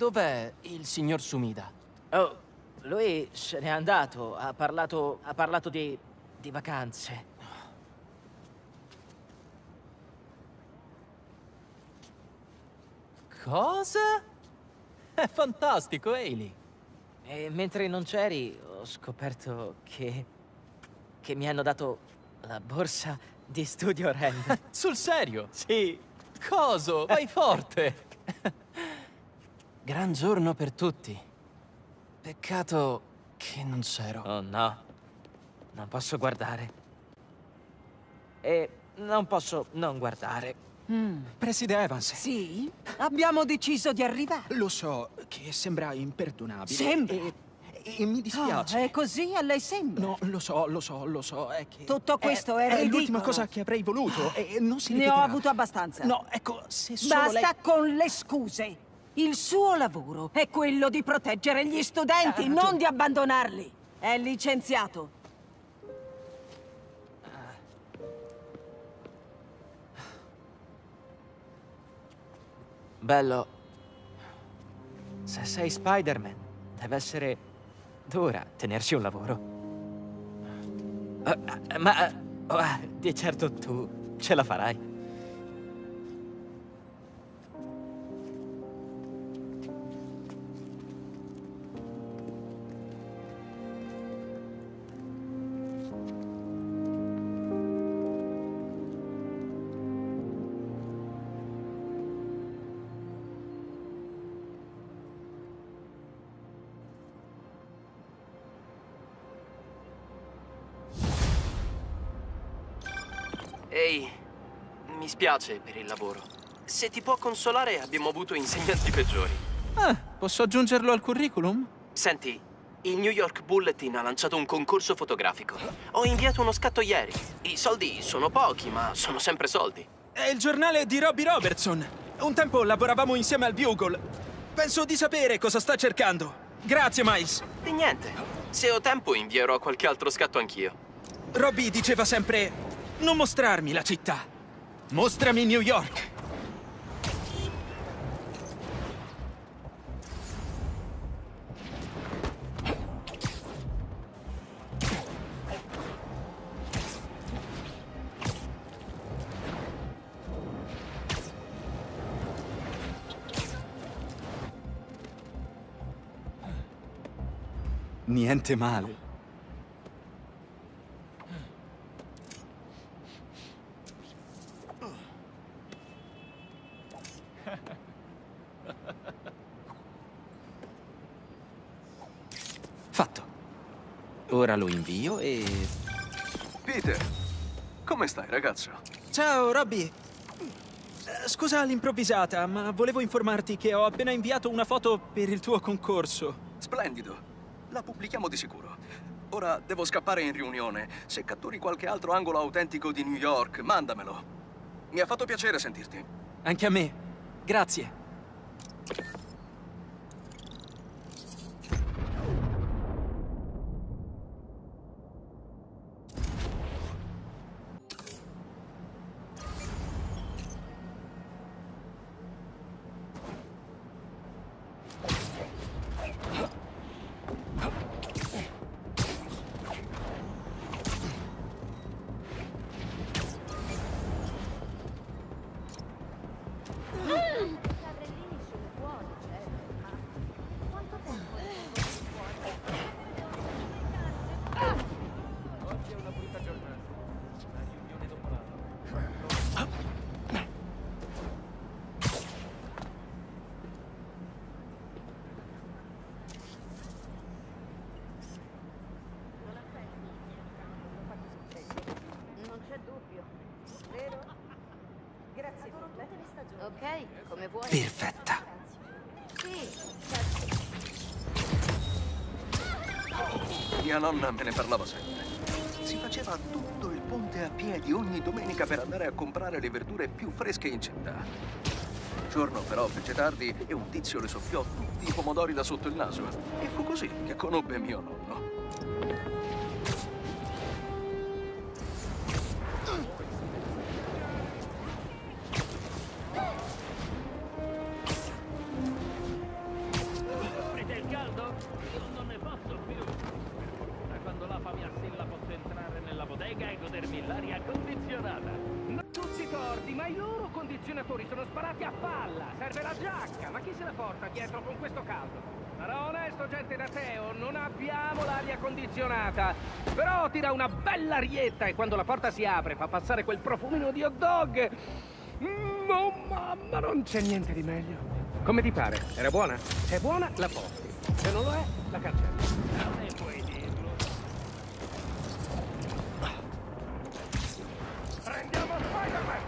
dov'è il signor Sumida? Oh, lui se n'è andato. Ha parlato, ha parlato di, di vacanze. Cosa? È fantastico, Ailey. E mentre non c'eri, ho scoperto che... che mi hanno dato la borsa di studio Rand. Sul serio? sì. Coso, vai forte! Gran giorno per tutti. Peccato che non c'ero. Oh no, non posso guardare. E non posso non guardare. Preside Evans, Sì? Abbiamo deciso di arrivare. lo so che sembra imperdonabile. Sembra? E, e mi dispiace. Ah, è così a lei sembra. No, lo so, lo so, lo so, è che... Tutto questo è l'ultima ridicolo. cosa che avrei voluto e non si Ne ho ripeterà. avuto abbastanza. No, ecco, se solo Basta lei... con le scuse. Il suo lavoro è quello di proteggere gli studenti, ragione. non di abbandonarli. È licenziato. Bello. Se sei Spider-Man, deve essere dura tenersi un lavoro. Eh, eh, ma eh, oh, di certo tu ce la farai. Mi spiace per il lavoro. Se ti può consolare, abbiamo avuto insegnanti peggiori. Ah, posso aggiungerlo al curriculum? Senti, il New York Bulletin ha lanciato un concorso fotografico. Ho inviato uno scatto ieri. I soldi sono pochi, ma sono sempre soldi. È il giornale di Robbie Robertson. Un tempo lavoravamo insieme al Bugle. Penso di sapere cosa sta cercando. Grazie, Miles. E niente. Se ho tempo, invierò qualche altro scatto anch'io. Robbie diceva sempre... Non mostrarmi la città. Mostrami New York. Niente male. Fatto. Ora lo invio e... Peter, come stai, ragazzo? Ciao, Robbie. Eh, Scusa all'improvvisata, ma volevo informarti che ho appena inviato una foto per il tuo concorso. Splendido. La pubblichiamo di sicuro. Ora devo scappare in riunione. Se catturi qualche altro angolo autentico di New York, mandamelo. Mi ha fatto piacere sentirti. Anche a me. Grazie. Perfetta. Mia nonna me ne parlava sempre. Si faceva tutto il ponte a piedi ogni domenica per andare a comprare le verdure più fresche in città. Un giorno però fece tardi e un tizio le soffiò tutti i pomodori da sotto il naso. E fu così che conobbe mio nonno. Arietta e quando la porta si apre fa passare quel profumino di hot dog. Mm, oh mamma, non c'è niente di meglio. Come ti pare? Era buona? Se è buona, la porti. Se non lo è, la cancelli. E puoi dirlo. Prendiamo Spider-Man!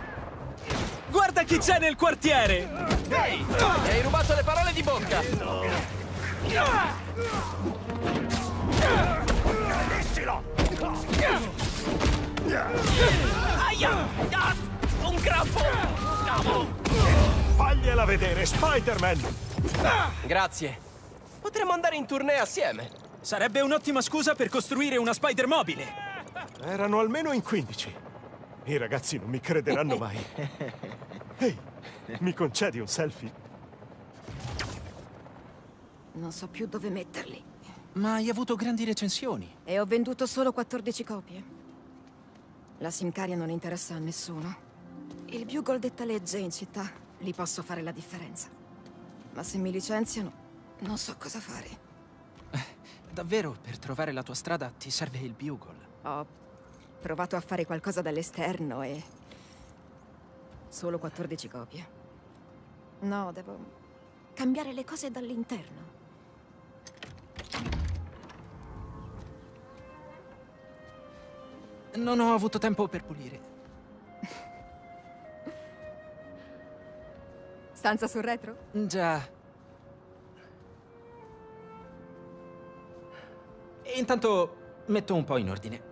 Guarda chi c'è nel quartiere! Ehi, mi hai rubato le parole di bocca! Aia! Ah, un grappo! Fagliela vedere, Spider-Man! Grazie. Potremmo andare in tournée assieme. Sarebbe un'ottima scusa per costruire una spider mobile. Erano almeno in 15. I ragazzi non mi crederanno mai. Ehi, mi concedi un selfie? Non so più dove metterli. Ma hai avuto grandi recensioni. E ho venduto solo 14 copie. La Simcaria non interessa a nessuno. Il Bugle detta legge in città. Lì posso fare la differenza. Ma se mi licenziano, non so cosa fare. Davvero, per trovare la tua strada ti serve il Bugle. Ho provato a fare qualcosa dall'esterno e... Solo 14 copie. No, devo cambiare le cose dall'interno. Non ho avuto tempo per pulire. Stanza sul retro? Già. E intanto metto un po' in ordine.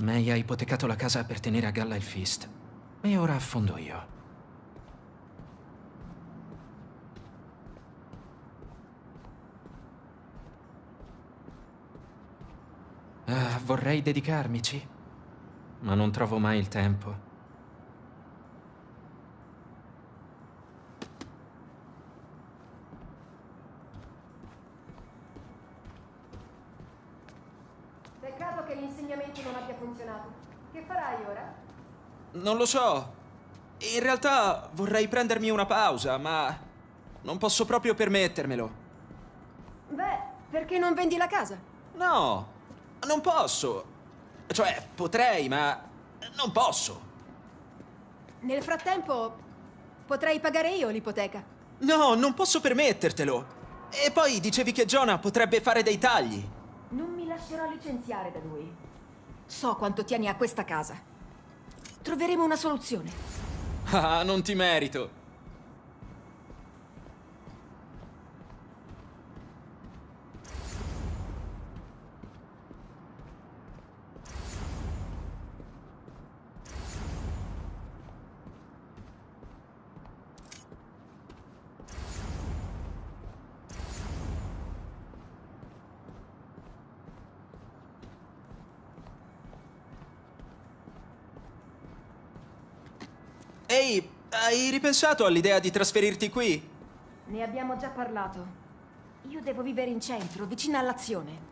May ha ipotecato la casa per tenere a galla il Fist. E ora affondo io. Ah, vorrei dedicarmici, ma non trovo mai il tempo. Peccato che l'insegnamento non abbia funzionato. Che farai ora? Non lo so. In realtà vorrei prendermi una pausa, ma non posso proprio permettermelo. Beh, perché non vendi la casa? No, non posso. Cioè, potrei, ma non posso. Nel frattempo, potrei pagare io l'ipoteca. No, non posso permettertelo. E poi dicevi che Jonah potrebbe fare dei tagli. Non mi lascerò licenziare da lui. So quanto tieni a questa casa. Troveremo una soluzione. Ah, non ti merito. Ehi, hai ripensato all'idea di trasferirti qui? Ne abbiamo già parlato. Io devo vivere in centro, vicino all'azione.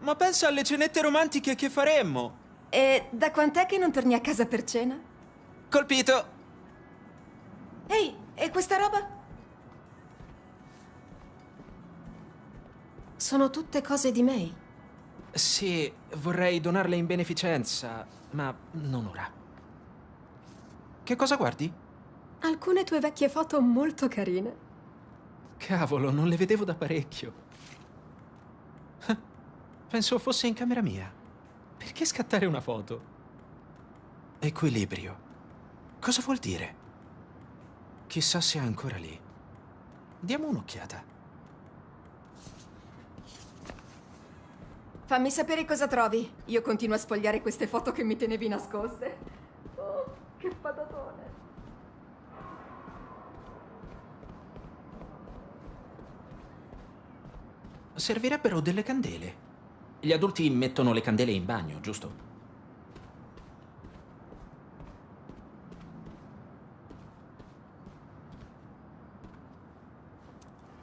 Ma pensa alle cenette romantiche che faremmo. E da quant'è che non torni a casa per cena? Colpito. Ehi, e questa roba? Sono tutte cose di May. Sì, vorrei donarle in beneficenza, ma non ora. Che cosa guardi? Alcune tue vecchie foto molto carine. Cavolo, non le vedevo da parecchio. Penso fosse in camera mia. Perché scattare una foto? Equilibrio. Cosa vuol dire? Chissà se è ancora lì. Diamo un'occhiata. Fammi sapere cosa trovi. Io continuo a sfogliare queste foto che mi tenevi nascoste. Che patatone! Servirebbero delle candele. Gli adulti mettono le candele in bagno, giusto?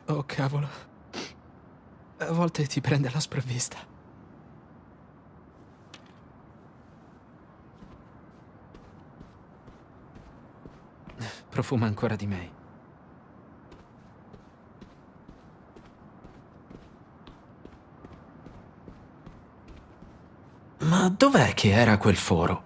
Oh, cavolo. A volte ti prende alla sprovvista. Profuma ancora di May. Ma dov'è che era quel foro?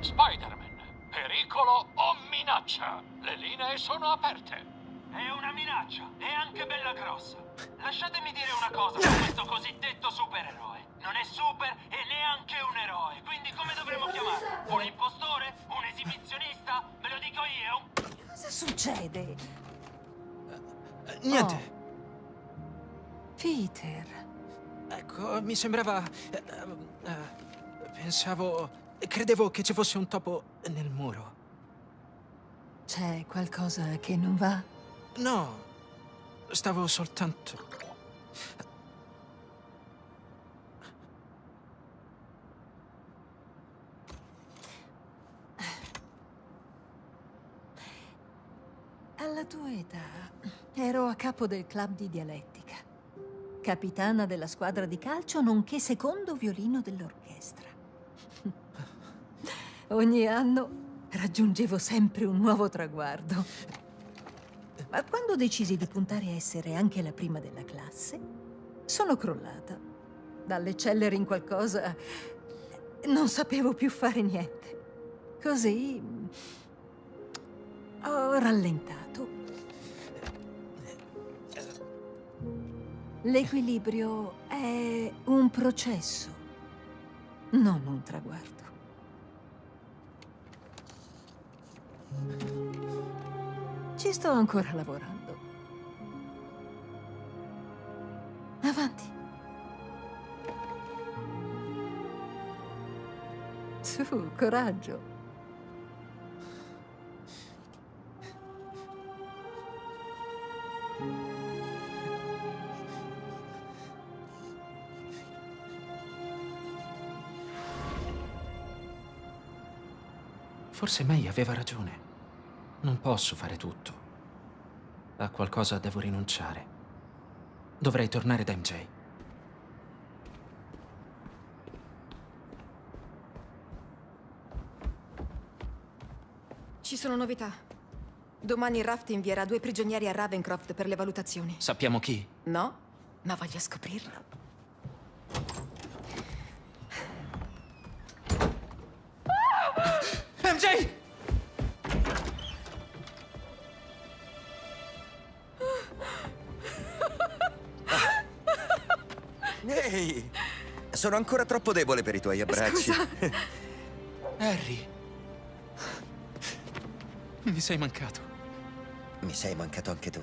Spider-Man, pericolo o minaccia? Le linee sono aperte. È una minaccia, e anche bella grossa. Lasciatemi dire una cosa su questo cosiddetto supereroe. Non è super e neanche un eroe, quindi come dovremmo chiamarlo? Un impostore? Un esibizionista? Me lo dico io? Cosa succede? Niente. Peter. Ecco, mi sembrava... eh, eh, pensavo... Credevo che ci fosse un topo nel muro. C'è qualcosa che non va? No, stavo soltanto... Alla tua età ero a capo del club di dialettica, capitana della squadra di calcio nonché secondo violino dell'orchestra. Ogni anno raggiungevo sempre un nuovo traguardo. Ma quando decisi di puntare a essere anche la prima della classe, sono crollata. Dall'eccellere in qualcosa non sapevo più fare niente. Così ho rallentato. L'equilibrio è un processo, non un traguardo. Ci sto ancora lavorando. Avanti. Su, coraggio. Forse May aveva ragione. Non posso fare tutto. A qualcosa devo rinunciare. Dovrei tornare da MJ. Ci sono novità. Domani Raft invierà due prigionieri a Ravencroft per le valutazioni. Sappiamo chi? No, ma voglio scoprirlo. MJ! Ehi! Sono ancora troppo debole per i tuoi abbracci. Scusa. Harry. Mi sei mancato. Mi sei mancato anche tu.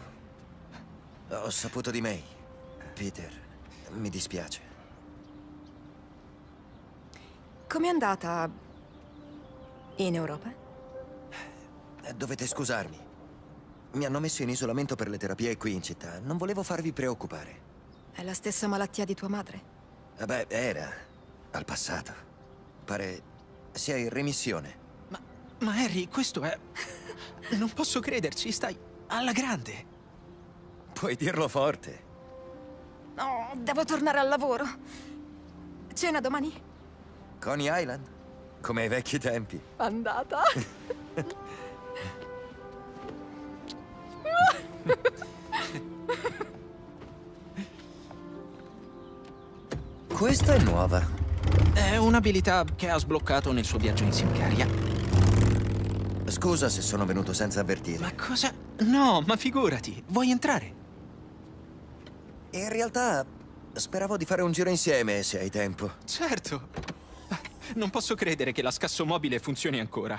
Ho saputo di May. Peter, mi dispiace. Com'è andata in Europa? Eh, Dovete scusarmi. Mi hanno messo in isolamento per le terapie qui in città. Non volevo farvi preoccupare. È la stessa malattia di tua madre? Vabbè, era. Al passato. Pare sia in remissione. Ma Harry, questo è... Non posso crederci, stai alla grande. Puoi dirlo forte. No, devo tornare al lavoro. Cena domani? Coney Island? Come ai vecchi tempi. Andata. Questa è nuova. È un'abilità che ha sbloccato nel suo viaggio in Simcaria. Scusa se sono venuto senza avvertire. Ma cosa? No, ma figurati. Vuoi entrare? In realtà speravo di fare un giro insieme se hai tempo. Certo. Non posso credere che la scassomobile funzioni ancora.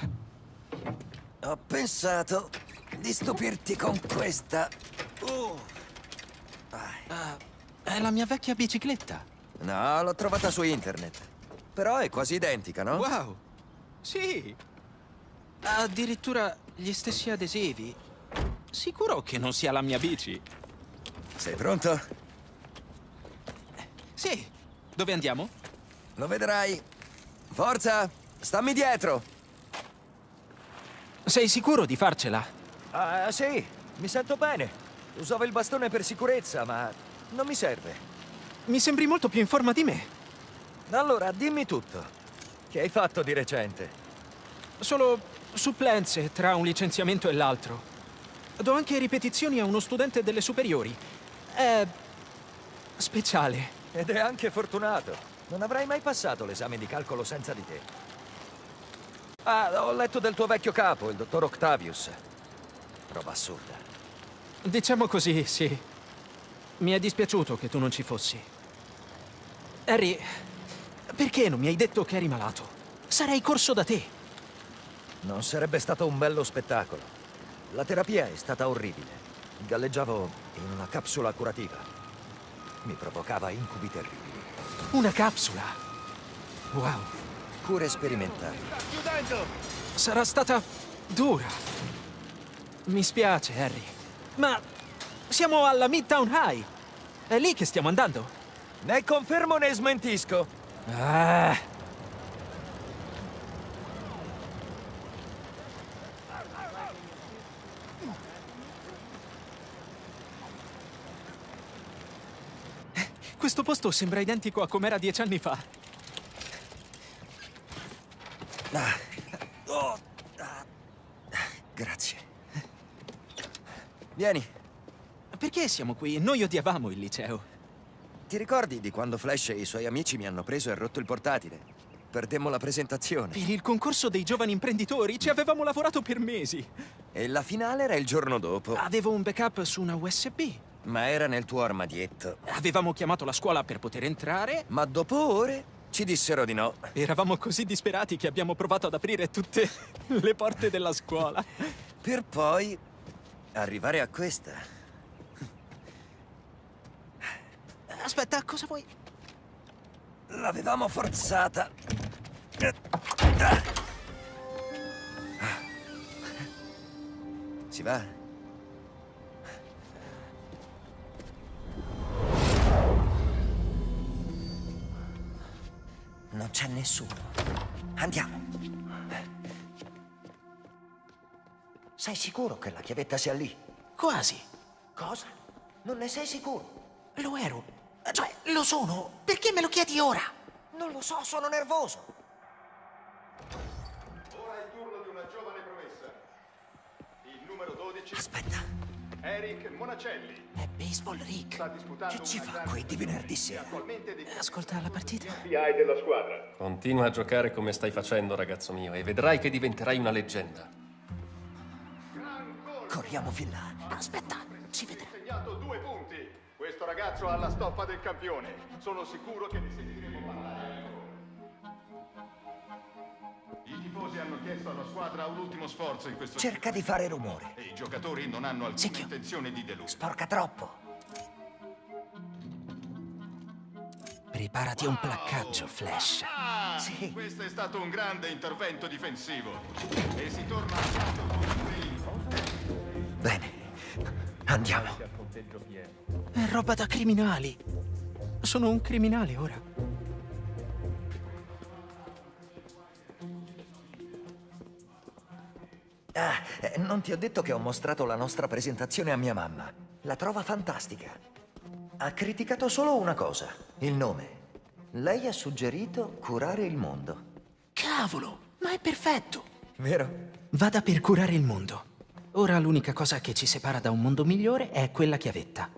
Ho pensato di stupirti con questa. Ah, è la mia vecchia bicicletta. No, l'ho trovata su internet. Però è quasi identica, no? Wow. Sì. Ha addirittura gli stessi adesivi. Sicuro che non sia la mia bici? Sei pronto? Sì. Dove andiamo? Lo vedrai. Forza, stammi dietro. Sei sicuro di farcela? Ah, sì, mi sento bene. Usavo il bastone per sicurezza, ma non mi serve. Mi sembri molto più in forma di me. Allora, dimmi tutto. Che hai fatto di recente? Solo supplenze tra un licenziamento e l'altro. Do anche ripetizioni a uno studente delle superiori. È... speciale. Ed è anche fortunato. Non avrai mai passato l'esame di calcolo senza di te. Ah, ho letto del tuo vecchio capo, il dottor Octavius. Roba assurda. Diciamo così, sì. Mi è dispiaciuto che tu non ci fossi. Harry, perché non mi hai detto che eri malato? Sarei corso da te. Non sarebbe stato un bello spettacolo. La terapia è stata orribile. Galleggiavo in una capsula curativa. Mi provocava incubi terribili. Una capsula? Wow. Cure sperimentali. Sarà stata dura. Mi spiace, Harry. Ma siamo alla Midtown High. È lì che stiamo andando. Né confermo né smentisco. Ah. Questo posto sembra identico a com'era dieci anni fa. Ah. Oh. Ah. Grazie. Vieni. Perché siamo qui? Noi odiavamo il liceo. Ti ricordi di quando Flash e i suoi amici mi hanno preso e rotto il portatile? Perdemmo la presentazione. Per il concorso dei giovani imprenditori ci avevamo lavorato per mesi. E la finale era il giorno dopo. Avevo un backup su una USB. Ma era nel tuo armadietto. Avevamo chiamato la scuola per poter entrare. Ma dopo ore ci dissero di no. Eravamo così disperati che abbiamo provato ad aprire tutte le porte della scuola. Per poi arrivare a questa. Aspetta, cosa vuoi? L'avevamo forzata. Si va? Non c'è nessuno. Andiamo. Sei sicuro che la chiavetta sia lì? Quasi. Cosa? Non ne sei sicuro? Lo ero. Cioè, lo sono. Perché me lo chiedi ora? Non lo so, sono nervoso. Ora è il turno di una giovane promessa. Il numero 12. Aspetta. Eric Monacelli. È baseball Rick. Sta disputando Che ci fa qui di venerdì sera? Ascolta la partita. PI della squadra. Continua a giocare come stai facendo, ragazzo mio, e vedrai che diventerai una leggenda. Corriamo fin là. Aspetta, ci vedrà. Segnato due punti. Questo ragazzo ha la stoffa del campione. Sono sicuro che ne sentiremo I tifosi hanno chiesto alla squadra un ultimo sforzo in questo Cerca di fare rumore. e i giocatori non hanno alcuna intenzione di deludere. Sporca troppo. Preparati a un placcaggio, Flash. Ah, questo è stato un grande intervento difensivo. E si torna a capo con il. Bene. Andiamo. È roba da criminali. Sono un criminale ora. Non ti ho detto che ho mostrato la nostra presentazione a mia mamma. La trova fantastica. Ha criticato solo una cosa, il nome. Lei ha suggerito curare il mondo. Cavolo, ma è perfetto. Vero? Vada per curare il mondo. Ora l'unica cosa che ci separa da un mondo migliore è quella chiavetta.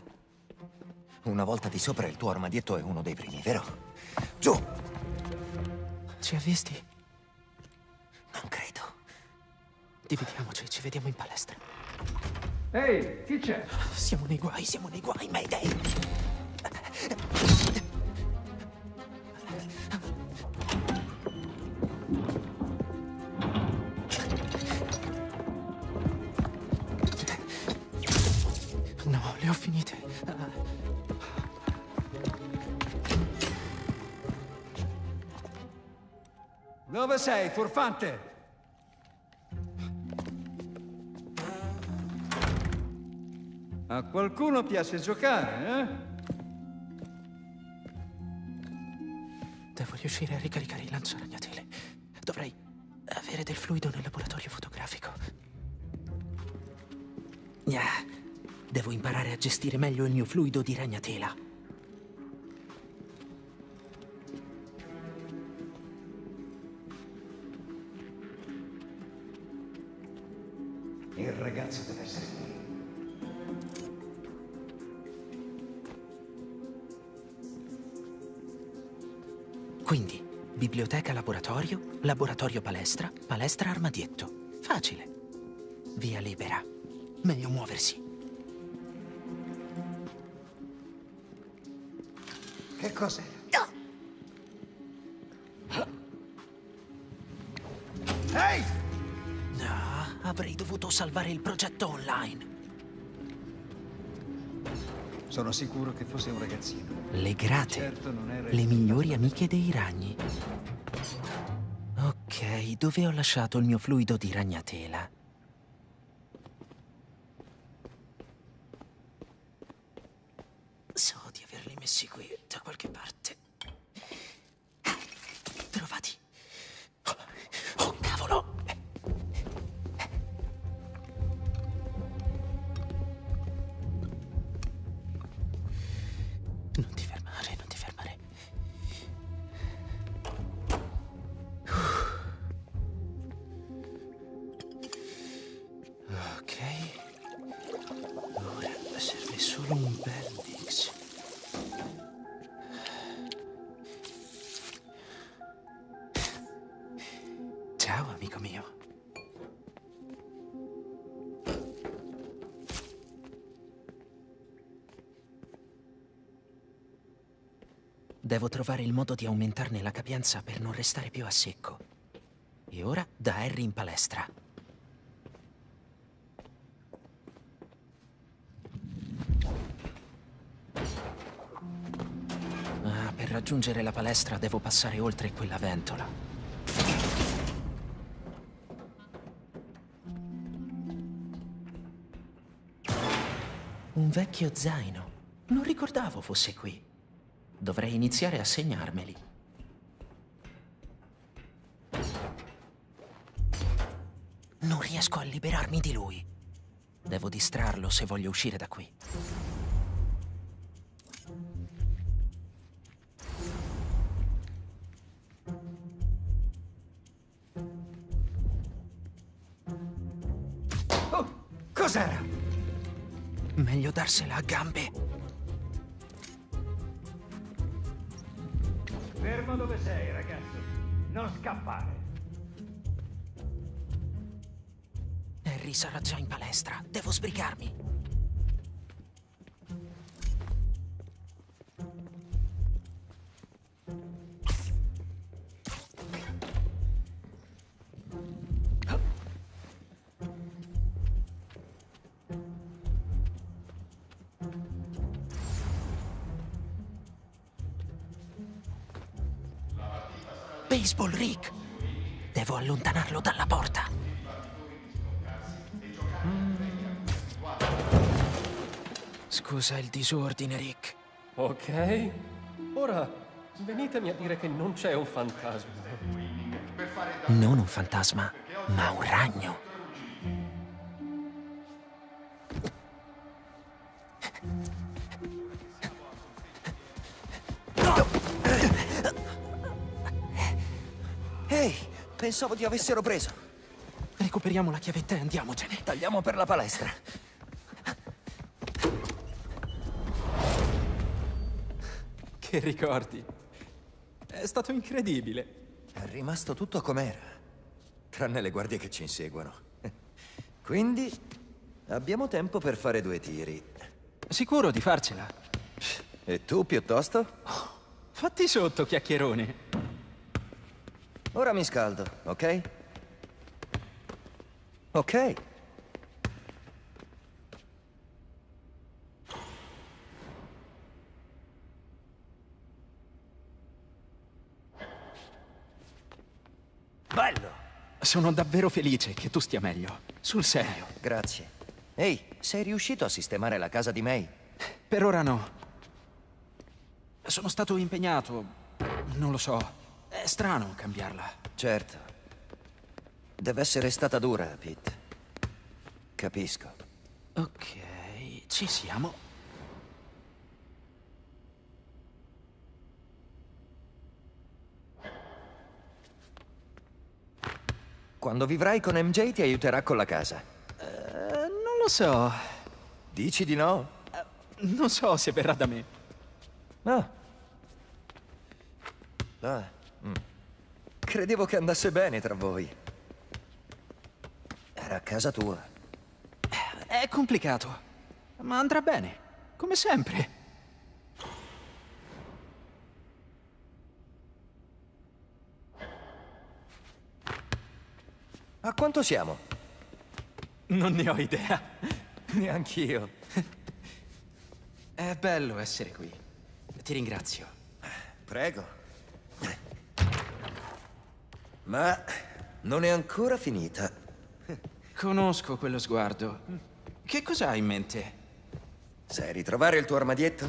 Una volta di sopra il tuo armadietto è uno dei primi, vero? Giù! Ci ha visti? Non credo. Dividiamoci, ci vediamo in palestra. Ehi, chi c'è? Siamo nei guai, siamo nei guai, Mayday! No, le ho finite. Dove sei, furfante? A qualcuno piace giocare, eh? Devo riuscire a ricaricare il lanciaragnatele. Dovrei avere del fluido nel laboratorio fotografico. Devo imparare a gestire meglio il mio fluido di ragnatela. Laboratorio, laboratorio palestra, palestra armadietto. Facile. Via libera. Meglio muoversi. Che cos'è? Ehi! No, avrei dovuto salvare il progetto online. Sono sicuro che fosse un ragazzino. Le grate. Certo Le migliori amiche dei ragni. Dove ho lasciato il mio fluido di ragnatela? Ciao, amico mio. Devo trovare il modo di aumentarne la capienza per non restare più a secco. E ora da Harry in palestra. Ah, per raggiungere la palestra devo passare oltre quella ventola. Vecchio zaino. Non ricordavo fosse qui. Dovrei iniziare a segnarmeli. Non riesco a liberarmi di lui. Devo distrarlo se voglio uscire da qui. Oh, cos'era? Meglio darsela a gambe. Fermo dove sei, ragazzo. Non scappare. Harry sarà già in palestra. Devo sbrigarmi. Baseball Rick! Devo allontanarlo dalla porta. Scusa il disordine, Rick. Ok. Ora, venitemi a dire che non c'è un fantasma. Non un fantasma, ma un ragno. Pensavo ti avessero preso. Recuperiamo la chiavetta e andiamocene. Tagliamo per la palestra. Che ricordi? È stato incredibile. È rimasto tutto com'era. Tranne le guardie che ci inseguono. Quindi abbiamo tempo per fare due tiri. Sicuro di farcela? E tu piuttosto? Fatti sotto, chiacchierone. Ora mi scaldo, ok? Ok. Bello! Sono davvero felice che tu stia meglio. Sul serio. Grazie. Ehi, sei riuscito a sistemare la casa di May? Per ora no. Sono stato impegnato. Non lo so. È strano cambiarla. Certo. Deve essere stata dura, Pete. Capisco. Ok, ci siamo. Quando vivrai con MJ ti aiuterà con la casa. Eh, non lo so. Dici di no? Non so se verrà da me. Ah. Ah. Credevo che andasse bene tra voi. Era a casa tua. È complicato, ma andrà bene, come sempre. A quanto siamo? Non ne ho idea. Neanch'io. È bello essere qui. Ti ringrazio. Prego. Ma non è ancora finita. Conosco quello sguardo. Che cosa hai in mente? Sai ritrovare il tuo armadietto?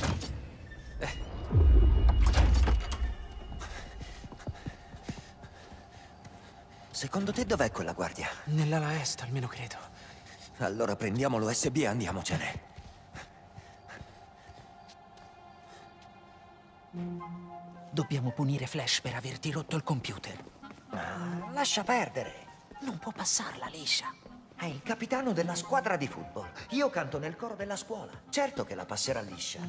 Secondo te dov'è quella guardia? Nell'ala est, almeno credo. Allora prendiamo l'USB e andiamocene. Dobbiamo punire Flash per averti rotto il computer. Lascia perdere. Non può passarla liscia. È il capitano della squadra di football. Io canto nel coro della scuola. Certo che la passerà liscia.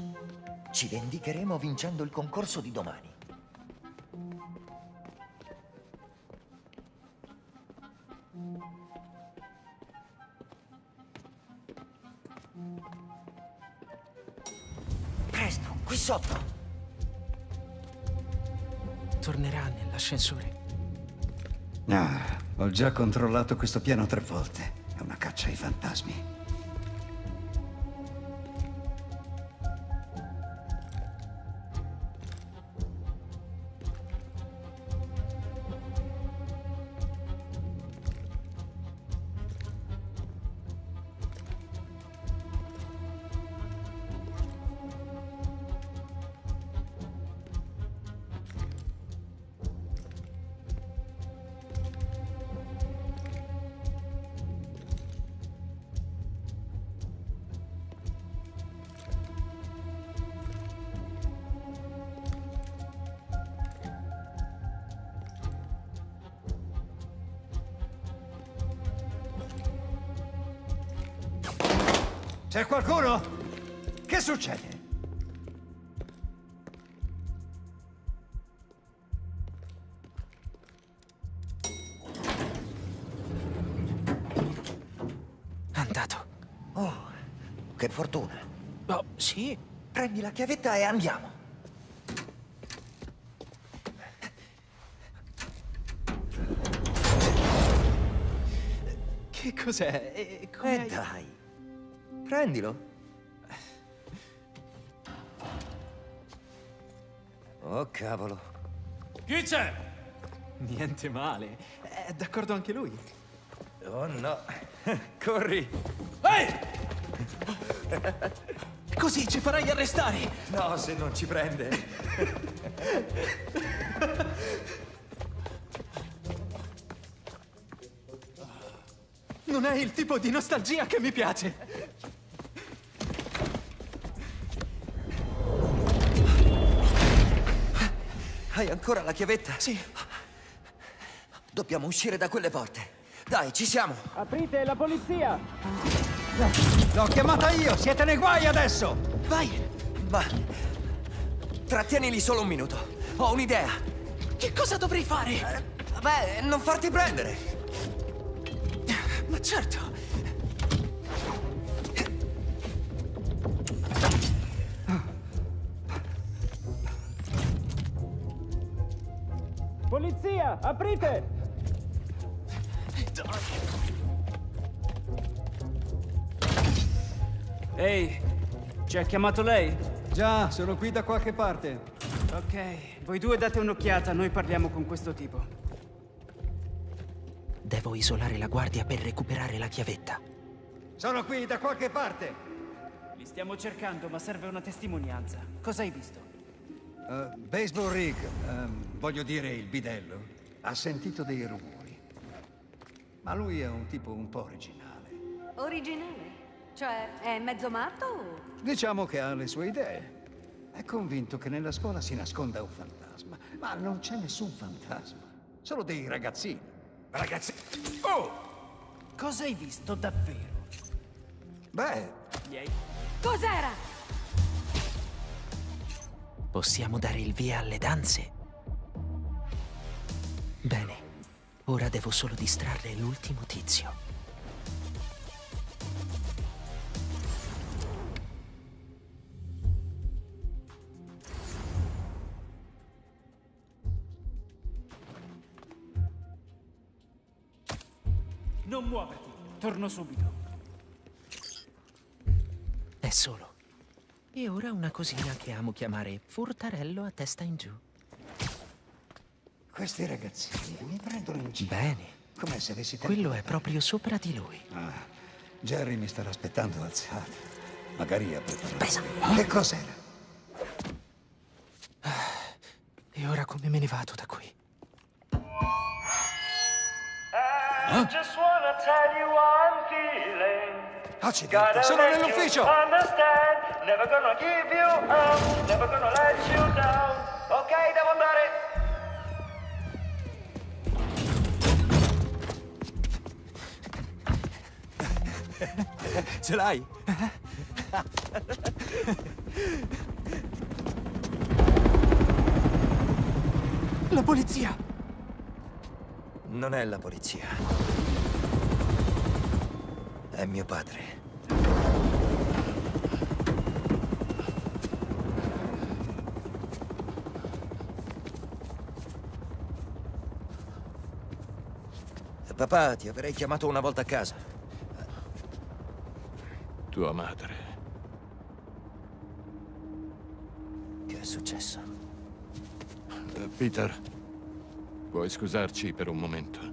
Ci vendicheremo vincendo il concorso di domani. Presto, qui sotto. Tornerà nell'ascensore. Ah, ho già controllato questo piano tre volte. È una caccia ai fantasmi. C'è qualcuno? Che succede? Andato. Oh, che fortuna. Oh, sì? Prendi la chiavetta e andiamo. Che cos'è? Come Eh hai- dai. Prendilo. Oh, cavolo. Chi c'è? Niente male. È d'accordo anche lui. Oh no. Corri. Ehi! Così ci farai arrestare! No, se non ci prende. Non è il tipo di nostalgia che mi piace. Hai ancora la chiavetta? Sì. Dobbiamo uscire da quelle porte. Dai, ci siamo. Aprite la polizia! L'ho chiamata io, siete nei guai adesso! Vai! Ma... Trattienili solo un minuto. Ho un'idea. Che cosa dovrei fare? Beh, non farti prendere. Ma certo. Polizia, aprite! Ehi, ci ha chiamato lei? Già, sono qui da qualche parte. Ok, voi due date un'occhiata, noi parliamo con questo tipo. Devo isolare la guardia per recuperare la chiavetta. Sono qui da qualche parte. Li stiamo cercando, ma serve una testimonianza. Cosa hai visto? Uh, baseball rig, ehm, voglio dire il bidello, ha sentito dei rumori. Ma lui è un tipo un po' originale. Originale? Cioè, è mezzo matto o... Diciamo che ha le sue idee. È convinto che nella scuola si nasconda un fantasma. Ma non c'è nessun fantasma. Solo dei ragazzini. Ragazzi... Oh! Cosa hai visto davvero? Beh... Cos'era? Possiamo dare il via alle danze? Bene, ora devo solo distrarre l'ultimo tizio. Non muoverti, torno subito. È solo. E ora una cosina che amo chiamare furtarello a testa in giù. Questi ragazzini mi prendono in giro. Bene. Come se avessi tempo Quello è proprio sopra di lui. Ah, Jerry mi starà aspettando alzato. Magari ha preparato. Presa. Che cos'era? E ora come me ne vado da qui? Feeling. Accidenti, sono nell'ufficio! Never gonna give you up, never gonna let you down. Ok, devo andare. Ce l'hai? La polizia! Non è la polizia. È mio padre. Papà, ti avrei chiamato una volta a casa. Tua madre. Che è successo? Peter, puoi scusarci per un momento?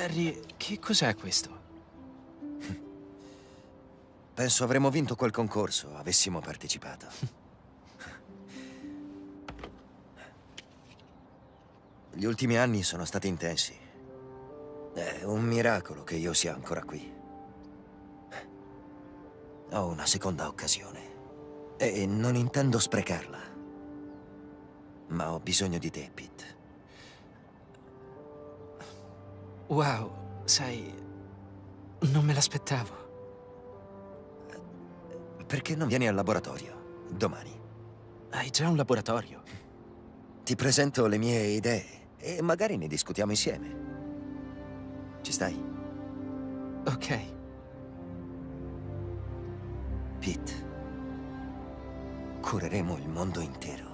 Harry, che cos'è questo? Penso avremmo vinto quel concorso, avessimo partecipato. Gli ultimi anni sono stati intensi. È un miracolo che io sia ancora qui. Ho una seconda occasione. E non intendo sprecarla. Ma ho bisogno di te, Pete. Wow, sai, non me l'aspettavo. Perché non vieni al laboratorio domani? Hai già un laboratorio? Ti presento le mie idee e magari ne discutiamo insieme. Ci stai? Ok. Pete, cureremo il mondo intero.